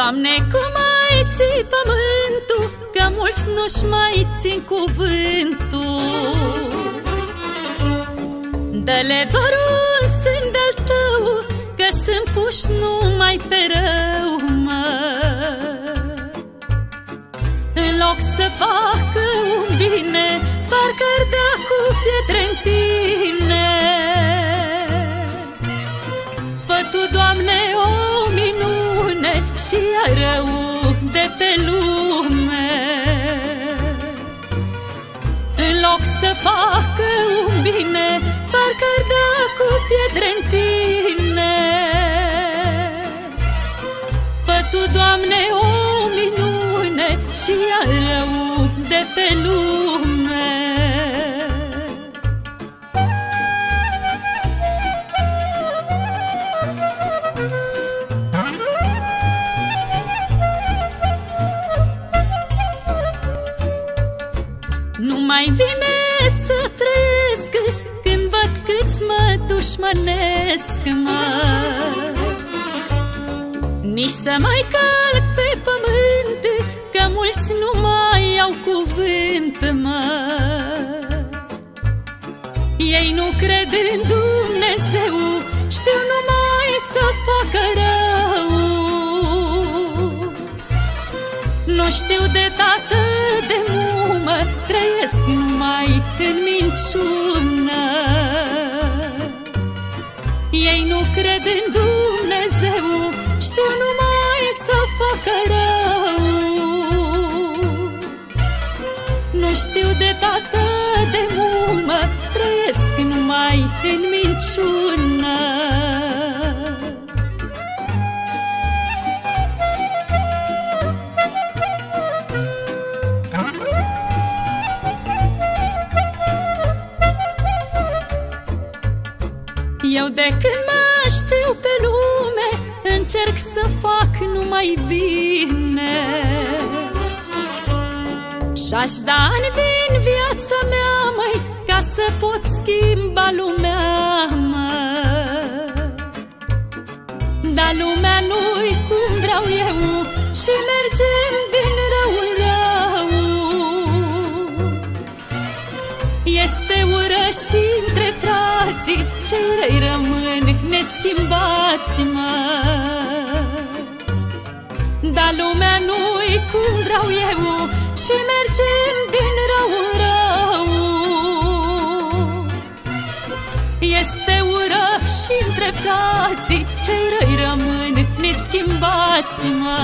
Doamne, cum ai ții pământul Că mulți nu-și mai țin cuvântul? Dă-le doar un sân de-al tău Că sunt puși numai pe rău, mă. În loc să facă un bine Parcă-ar da cu pietre în tine minune Și rău de pe lume. În loc să facă un bine Parcă-ar da cu pietre în tine. Fă tu, Doamne, o minune Și rău de pe lume mai vine să trăiesc Când văd câți mă dușmănesc, mă. Nici să mai calc pe pământ Că mulți nu mai au cuvânt, mă. Ei nu cred în Dumnezeu Știu numai să facă rău. Nu știu de tată de mumă Trăiesc numai în minciună. Ei nu cred în Dumnezeu Știu numai să facă rău. Nu știu de tată de mumă Trăiesc numai în minciună de când mă știu pe lume Încerc să fac numai bine. Și-aș da ani din viața mea, măi Ca să pot schimba lumea, mă Dar lumea nu-i cum vreau eu Și mergem din rău în rău. Este ură și neschimbați, mă Dar lumea nu-i cum vreau eu Și mergem din rău în rău. Este ură și între frații Cei răi rămân neschimbați, mă